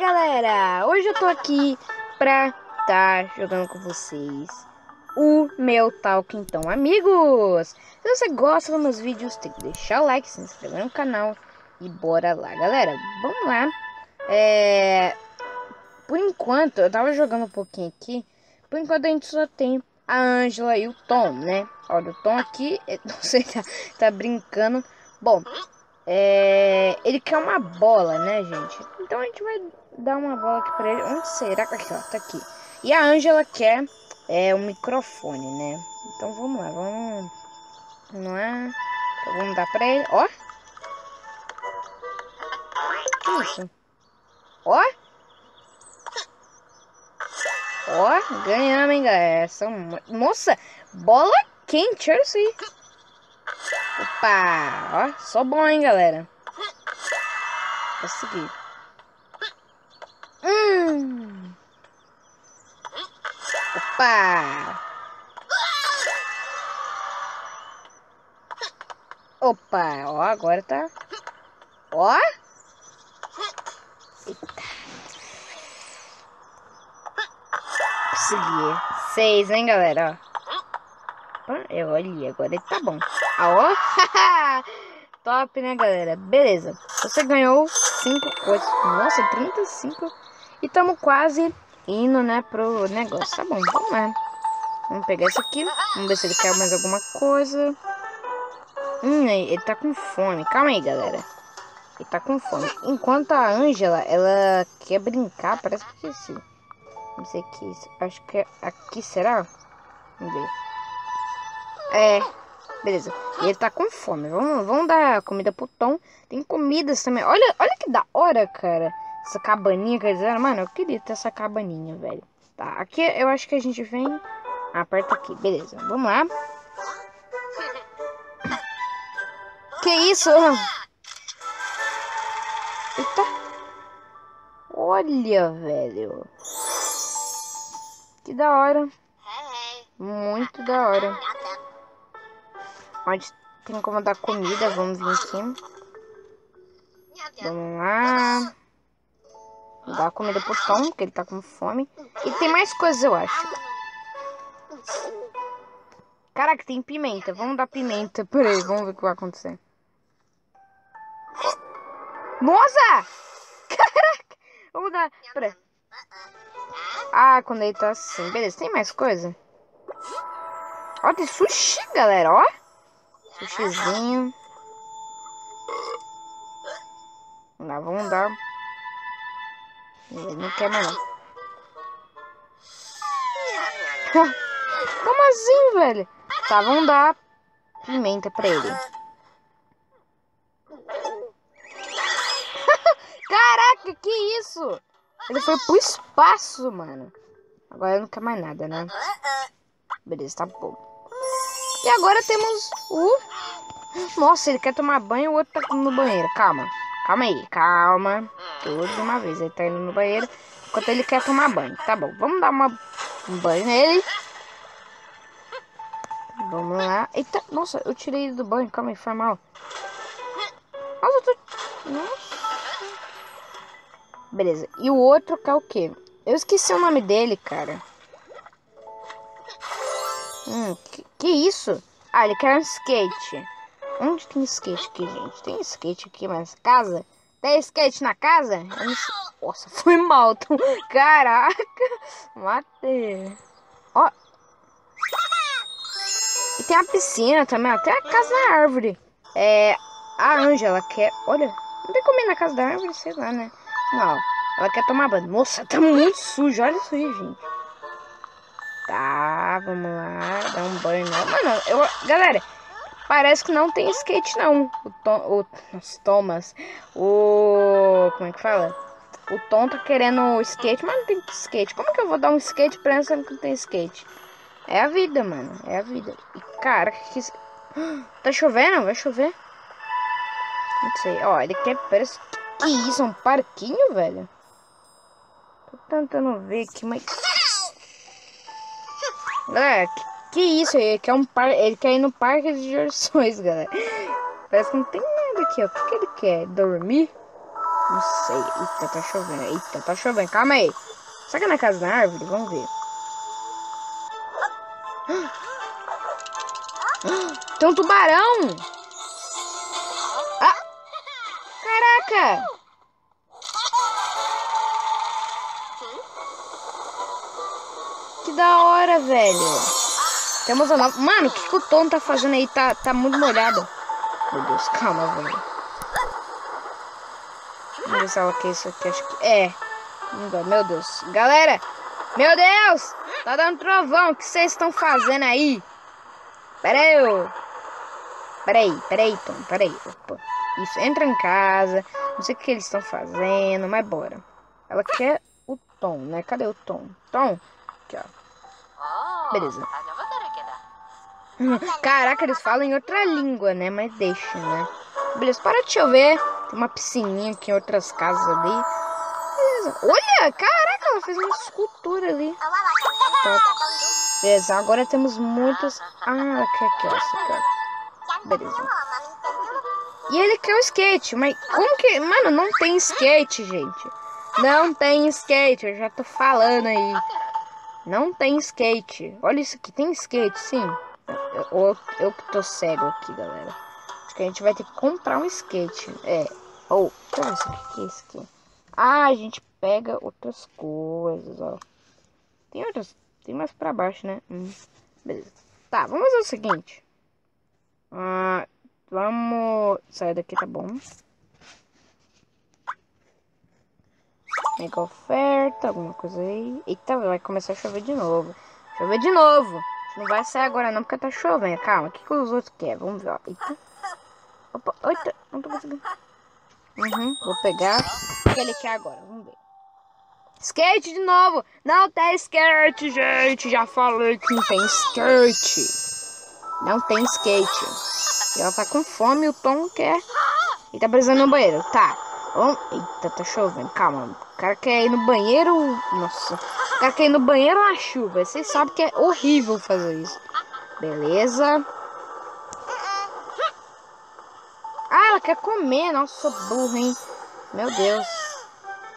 Galera, hoje eu tô aqui pra estar tá jogando com vocês o meu Talk então amigos! Se você gosta dos meus vídeos tem que deixar o like, se inscrever no canal e bora lá galera, vamos lá! É... Por enquanto, eu tava jogando um pouquinho aqui Por enquanto a gente só tem a Angela e o Tom, né Olha, o Tom aqui, não sei, tá, tá brincando Bom, é, ele quer uma bola, né, gente? Então a gente vai dar uma bola aqui pra ele. Onde será que aqui, ó, tá aqui. E a Ângela quer é, um microfone, né? Então vamos lá, vamos... Não é? Então vamos dar pra ele. Ó. Que isso? Ó. Ó, ganhamos, hein, galera. Essa... Moça, bola quente, olha isso aí. Opa! Ó, só bom, hein, galera. Consegui. Hum. Opa! Opa, ó, agora tá. Ó! Eita. Consegui. Seis, hein, galera, ó. Eu olhei, agora ele tá bom. Ah, ó. Top, né, galera? Beleza. Você ganhou 5 coisas. Nossa, 35. E estamos quase indo, né, pro negócio. Tá bom, vamos lá. Vamos pegar isso aqui. Vamos ver se ele quer mais alguma coisa. Hum, ele tá com fome. Calma aí, galera. Ele tá com fome. Enquanto a Ângela, ela quer brincar. Parece que sim. Isso. Acho que é aqui, será? Vamos ver. É, beleza. E ele tá com fome. Vamos, vamos dar comida pro Tom. Tem comidas também. Olha, olha que da hora, cara. Essa cabaninha que eles eram. Mano, eu queria ter essa cabaninha, velho. Tá, aqui eu acho que a gente vem... Aperta aqui, beleza. Vamos lá. Que isso? Eita. Olha, velho. Que da hora. Muito da hora. Onde tem como dar comida, vamos vir aqui. Vamos lá. Dar comida pro Tom, porque ele tá com fome. E tem mais coisas, eu acho. Caraca, tem pimenta. Vamos dar pimenta por ele. Vamos ver o que vai acontecer. Nossa! Caraca! Vamos dar... Pera. Ah, quando ele tá assim. Beleza, tem mais coisa? Ó, tem sushi, galera, ó. Sushizinho. Lá, vamos dar. Ele não quer mais não. Como assim, velho? Tá, vamos dar pimenta pra ele. Caraca, que isso? Ele foi pro espaço, mano. Agora não quer mais nada, né? Beleza, tá bom. E agora temos o... Nossa, ele quer tomar banho, o outro tá no banheiro. Calma, calma aí, calma. Tudo de uma vez. Ele tá indo no banheiro enquanto ele quer tomar banho. Tá bom, vamos dar uma... um banho nele. Vamos lá. Eita, nossa, eu tirei ele do banho. Calma aí, foi mal. Nossa, eu tô... Nossa. Beleza. E o outro quer o quê? Eu esqueci o nome dele, cara. Hum, que, que isso? Ah, ele quer um skate. Onde tem skate aqui, gente? Tem skate aqui nessa casa? Tem skate na casa? Nossa, foi mal. Caraca. Matei. Ó. E tem a piscina também. Até a casa na árvore. É. A Ângela quer. Olha. Não tem como ir na casa da árvore, sei lá, né? Não. Ela quer tomar banho. Nossa, tá muito sujo. Olha isso aí, gente. Tá, vamos lá, dar um banho nela. Mano, eu, galera, parece que não tem skate não. O, Tom, o nossa, Thomas, o, como é que fala? O Tom tá querendo skate, mas não tem skate. Como que eu vou dar um skate pra ela que não tem skate? É a vida, mano, é a vida. E, cara, que... Tá chovendo? Vai chover? Não sei, ó, ele quer, parece... Que isso, um parquinho, velho? Tô tentando ver aqui, mas... Galera, que, que isso? Ele quer, um par... ele quer ir no parque de diversões, galera. Parece que não tem nada aqui, ó. O que, que ele quer? Dormir? Não sei. Eita, tá chovendo. Eita, tá chovendo. Calma aí. Será que é na casa da árvore? Vamos ver. Tem um tubarão! Caraca! Que da hora, velho. Temos a nova... Mano, o que, que o Tom tá fazendo aí? Tá, tá muito molhado. Meu Deus, calma, velho. Vamos ver se ela quer isso aqui. Acho que é. Meu Deus. Galera! Meu Deus! Tá dando trovão. O que vocês estão fazendo aí? Pera aí, Peraí, peraí, Tom. Peraí. Opa. Isso, entra em casa. Não sei o que eles estão fazendo, mas bora. Ela quer o Tom, né? Cadê o Tom? Tom? Aqui, ó. Beleza. Caraca, eles falam em outra língua, né? Mas deixa, né? Beleza, para de chover. Tem uma piscininha aqui em outras casas ali. Beleza. Olha, caraca, ela fez uma escultura ali. Top. Beleza, agora temos muitos... Ah, aqui, aqui, ó. Beleza. E ele quer o skate, mas como que... Mano, não tem skate, gente. Não tem skate, eu já tô falando aí. Não tem skate. Olha isso aqui, tem skate, sim. Eu, eu, que tô cego aqui, galera. Acho que a gente vai ter que comprar um skate. É. Ou, oh, que é isso aqui. Ah, a gente pega outras coisas, ó. Tem outras... Tem mais pra baixo, né? Hum, beleza. Tá, vamos fazer o seguinte. Ah, vamos... Sair daqui, tá bom. Mega oferta, alguma coisa aí. Eita, vai começar a chover de novo. Chover de novo. Não vai sair agora não, porque tá chovendo. Calma, o que, que os outros querem? Vamos ver, ó. Eita. Opa, eita, não tô conseguindo. Uhum, vou pegar o que ele quer agora. Vamos ver. Skate de novo. Não tem skate, gente. Já falei que não tem skate. Não tem skate. E ela tá com fome e o Tom quer. Ele tá precisando no banheiro. Tá. Vamos... Eita, tá chovendo. Calma. O cara quer ir no banheiro. Nossa. O cara quer ir no banheiro na chuva. Vocês sabem que é horrível fazer isso. Beleza. Ah, ela quer comer. Nossa, sou burro, hein? Meu Deus.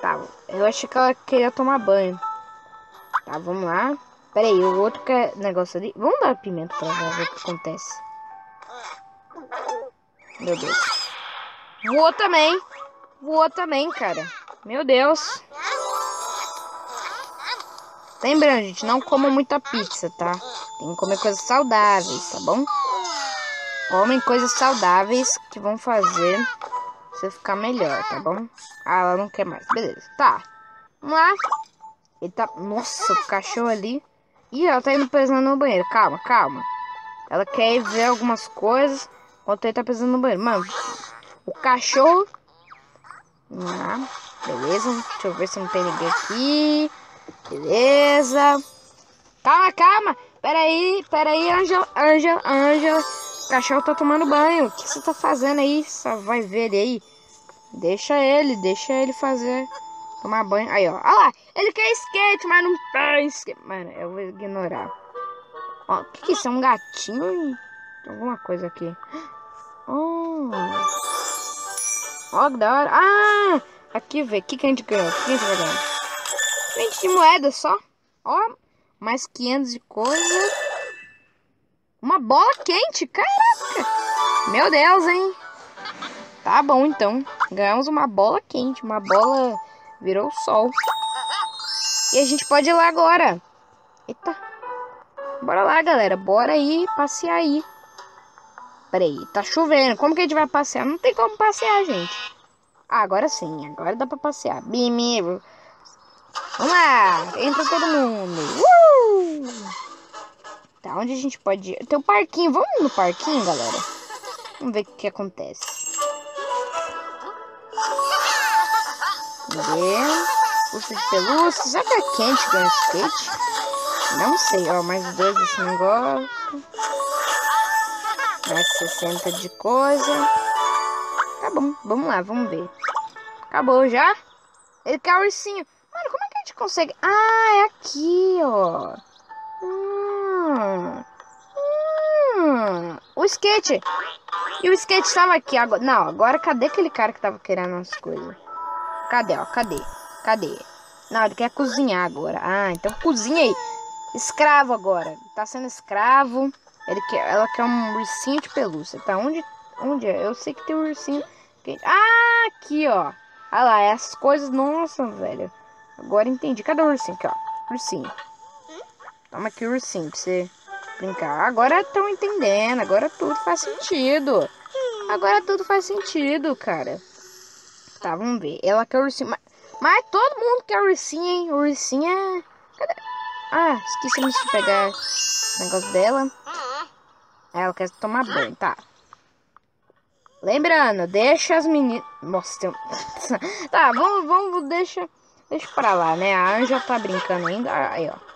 Tá, eu achei que ela queria tomar banho. Tá, vamos lá. Pera aí, o outro quer negócio ali. Vamos dar pimenta pra ver o que acontece. Meu Deus. Voou também. Voou também, cara. Meu Deus. Lembrando, gente, não coma muita pizza, tá? Tem que comer coisas saudáveis, tá bom? Comem coisas saudáveis que vão fazer você ficar melhor, tá bom? Ah, ela não quer mais. Beleza, tá. Vamos lá. Ele tá... Nossa, o cachorro ali. Ih, ela tá indo pesando no banheiro. Calma, calma. Ela quer ver algumas coisas enquanto ele tá pesando no banheiro. Mano, o cachorro... Ah, beleza. Deixa eu ver se não tem ninguém aqui. Beleza. Calma, calma. Peraí, peraí, Ângela, Ângela, Ângela. O cachorro tá tomando banho. O que você tá fazendo aí? Só vai ver ele aí. Deixa ele, deixa ele fazer. Tomar banho. Aí, ó. Olha lá. Ele quer skate, mas não tem skate. Mano, eu vou ignorar. Ó, o que, que isso? É um gatinho? Tem alguma coisa aqui. Oh. Ó, que da hora. Ah! Aqui, velho. O que, que a gente ganhou? O que a gente vai ganhar? 20 de moeda só. Ó. Mais 500 de coisa. Uma bola quente. Caraca. Meu Deus, hein? Tá bom, então. Ganhamos uma bola quente. Uma bola virou sol. E a gente pode ir lá agora. Eita. Bora lá, galera. Bora aí passear aí. Peraí, tá chovendo. Como que a gente vai passear? Não tem como passear, gente. Ah, agora sim. Agora dá pra passear. Bimi. Vamos lá. Entra todo mundo. Uh! Tá, onde a gente pode ir? Tem um parquinho. Vamos no parquinho, galera? Vamos ver o que acontece. Ver. Urso de pelúcia. Será que é quente ganhar skate? Não sei. Ó, mais dois desse negócio. Né, Mais 60 de coisa. Tá bom, vamos lá, vamos ver. Acabou já? Ele quer o ursinho. Mano, como é que a gente consegue? Ah, é aqui, ó. Hum. Hum. O skate. E o skate estava aqui agora. Não, agora cadê aquele cara que tava querendo as coisas? Cadê, ó? Cadê? Cadê? Não, ele quer cozinhar agora. Ah, então cozinha aí. Escravo agora. Tá sendo escravo. Ele quer, ela quer um ursinho de pelúcia. Tá onde? Onde é? Eu sei que tem um ursinho. Ah, aqui, ó. Ah lá, é as coisas. Nossa, velho. Agora entendi. Cadê o ursinho? Aqui, ó. Ursinho. Toma aqui o ursinho pra você brincar. Agora estão entendendo. Agora tudo faz sentido. Agora tudo faz sentido, cara. Tá, vamos ver. Ela quer ursinho. Mas, mas todo mundo quer ursinho, hein? Ursinho é. Cadê? Ah, esqueci de pegar esse negócio dela. Ela quer tomar banho, tá. Lembrando, deixa as meninas. Nossa, tem... tá, vamos, vamos, deixa, deixa pra lá, né? A Anja tá brincando ainda. Aí, ó.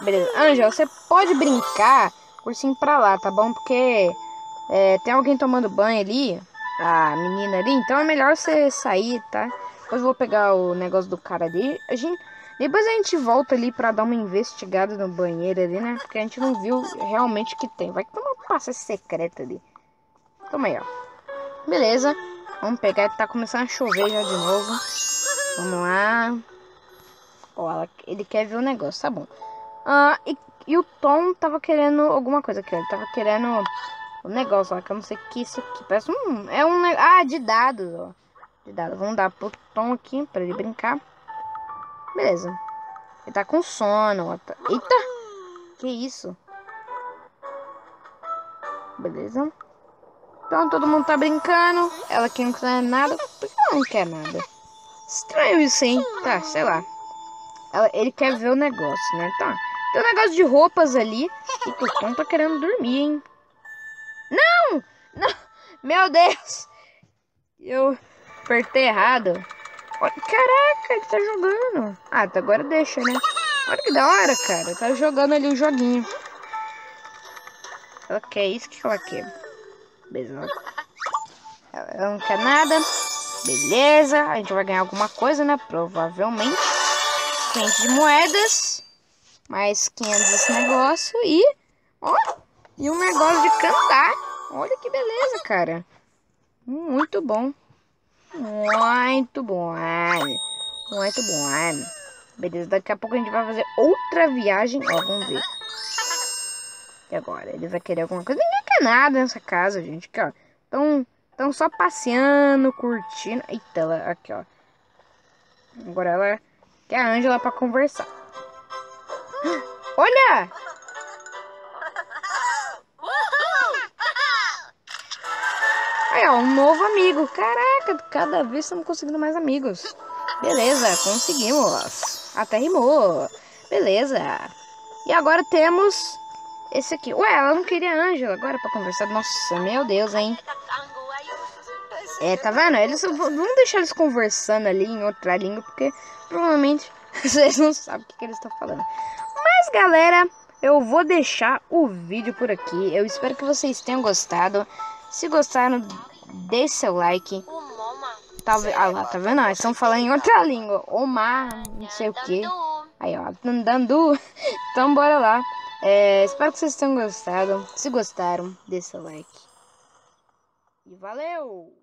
Beleza. Anja, você pode brincar cursinho pra lá, tá bom? Porque é, tem alguém tomando banho ali, a menina ali, então é melhor você sair, tá? Depois eu vou pegar o negócio do cara ali. A gente, depois a gente volta ali pra dar uma investigada no banheiro ali, né? Porque a gente não viu realmente o que tem. Vai que tem uma passa secreta ali. Toma aí, ó. Beleza. Vamos pegar, tá começando a chover já de novo. Vamos lá. Ó, ele quer ver o negócio, tá bom. Ah, e, e o Tom tava querendo alguma coisa aqui, Ele tava querendo o negócio lá, que eu não sei o que isso aqui. Parece um. É um. Ah, de dados, ó. De dados. Vamos dar pro Tom aqui pra ele brincar. Beleza. Ele tá com sono. Tá, eita! Que isso? Beleza. Então todo mundo tá brincando. Ela aqui não quer nada. Por que ela não quer nada? Estranho isso, hein? Tá, sei lá. Ela, ele quer ver o negócio, né? Tá. Tem um negócio de roupas ali. E o Tom tá querendo dormir, hein? Não! Não! Meu Deus! Eu apertei errado. Caraca, ele tá jogando. Ah, tá, agora deixa, né? Olha que da hora, cara. Tá jogando ali o joguinho. Ela quer isso? Que ela quer? Beleza. Ela não quer nada. Beleza. A gente vai ganhar alguma coisa, né? Provavelmente. 500 de moedas. Mais 500 desse negócio. E... Ó. E um negócio de cantar. Olha que beleza, cara. Muito bom. Muito bom. Muito bom. Beleza, daqui a pouco a gente vai fazer outra viagem. Ó, vamos ver. E agora? Ele vai querer alguma coisa? Ninguém quer nada nessa casa, gente. Aqui, ó. Então, então só passeando, curtindo. Eita, ela, aqui, ó. Agora ela quer a Ângela pra conversar. Olha! Aí, ó, um novo amigo. Caraca, cada vez estamos conseguindo mais amigos. Beleza, conseguimos. Até rimou. Beleza. E agora temos esse aqui. Ué, ela não queria Ângela agora pra conversar. Nossa, meu Deus, hein? É, tá vendo? Eles vamos deixar eles conversando ali em outra língua, porque provavelmente vocês não sabem o que, que eles estão falando. Mas, galera, eu vou deixar o vídeo por aqui. Eu espero que vocês tenham gostado. Se gostaram, deixe seu like. Talvez, ah lá, tá vendo? Eles estão falando em outra língua. Omar, não sei o que. Aí, ó, Dandu. Então, bora lá. É, espero que vocês tenham gostado. Se gostaram, deixe seu like. E valeu!